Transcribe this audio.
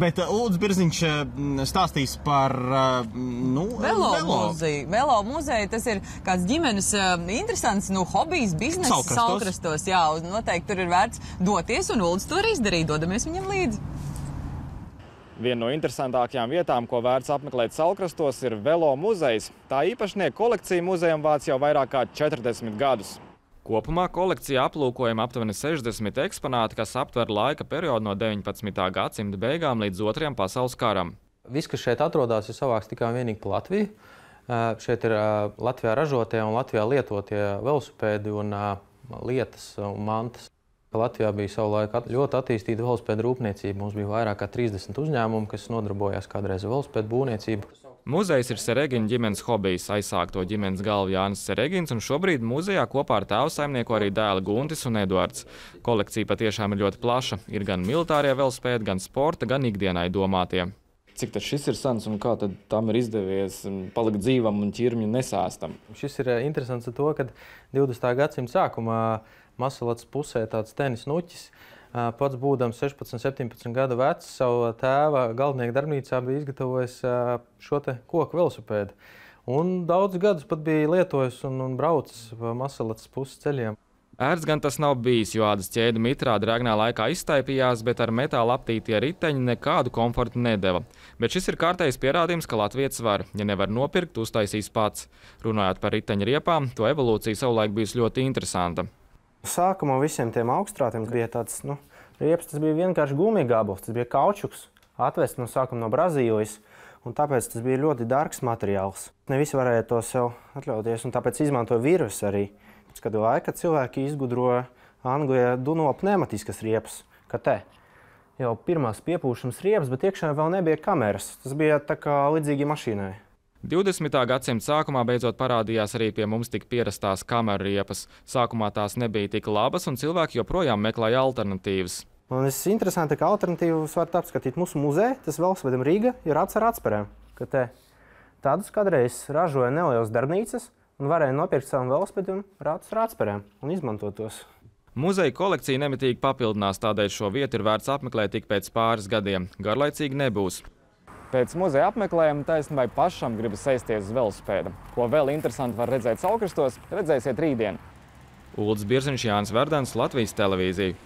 Bet Ulrichs Birziņš stāstīs par nu, velo, velo. muzeju. Velo muzeju tas ir kāds ģimenes interesants nu, hobijs, biznesa salkrastos. salkrastos. Jā, noteikti tur ir vērts doties, un Ulrichs to arī izdarīja. Dodamies viņam līdzi. Viena no interesantākajām vietām, ko vērts apmeklēt Salkrastos, ir Velo muzejs. Tā īpašnieka kolekcija muzejam vāc jau vairāk kā 40 gadus. Kopumā kolekcijā aplūkojama aptuveni 60 eksponāti, kas aptver laika periodu no 19. gadsimta beigām līdz Otrajam pasaules karam. Viss, kas šeit atrodas, ir savāks tikai un vienīgi pa Latviju. Šeit ir Latvijā ražotie un Latvijā lietotie velosipēdi un lietas un mantas. Latvijā bija savulaik ļoti attīstīta velospēdu rūpniecība. Mums bija vairāk kā 30 uzņēmumu, kas nodarbojās kādreiz ar velospēdu būvniecību. Muzejs ir Seregina ģimenes hobijs. Aizsāk to ģimenes galva Jānis Seregins, un šobrīd muzejā kopā ar tēvu saimnieko arī dēli Guntis un Eduards. Kolekcija patiešām ir ļoti plaša. Ir gan militārie velospēdi, gan sporta, gan ikdienai domātie. Cik tas ir sens un kā tam ir izdevies palikt dzīvam un ķirmju nesāstam? Šis ir eh, interesants ar to, ka 20. gadsimta sākumā Masalats pusē tāds tenis nuķis. Pats būdams 16, 17 gadu vecs, savu tēva galvenieku darbnīcā bija izgatavojis šo koku velosipēdu. Un daudz gadus pat bija lietojis un, un braucis pa Masalats puses ceļiem. Ērts gan tas nav bijis, jo ādas ķēde mitrā dragnā laikā iztaipījās, bet ar metāla aptītie riteņi nekādu komfortu nedeva. Bet šis ir kārtējs pierādījums, ka Latvijas var, ja nevar nopirkt, uztaisīs pats. Runājot par riteņa riepām, to evolūcija savulaik bijusi ļoti interesanta. Sākumā visiem tiem augstrātiem bija tāds nu, riepas, tas bija vienkārši gumija gabals, tas bija kaučuks, atvests no sākuma no Brazīlijas. Un tāpēc tas bija ļoti dārgs materiāls. Ne visi varēja to sev atļauties, un tāpēc izmantoja vīrusu arī. Pēc kāda laika cilvēki izgudroja Anglijā duno pneimatiskas riepas, kā te. Jau pirmās piepūšanas riepas, bet iekšā vēl nebija kameras. Tas bija tā kā līdzīgi mašīnai. 20. gadsimta sākumā beidzot parādījās arī pie mums tik pierastās kameru riepas. Sākumā tās nebija tik labas, un cilvēki joprojām meklēja alternatīvas. Tas ir interesanti, ka alternatīvas var apskatīt mūsu muzejā. Tas velosipēdam Rīga ir ar atspērēm. Tādus kādreiz ražoja nelielas darbnīcas un varēja nopirkt savam velosipēdam rātus ar atspērēm un izmantot tos. Muzeja kolekcija nemitīgi papildinās, tādēļ šo vietu ir vērts apmeklēt tik pēc pāris gadiem. Garlaicīgi nebūs. Pēc muzeja apmeklējuma taisnībai pašam gribas sēsties uz velospēda. Ko vēl interesanti var redzēt Salkrastos, redzēsiet rītdien. Ulds Birziņš, Jānis Verdens, Latvijas televīzija.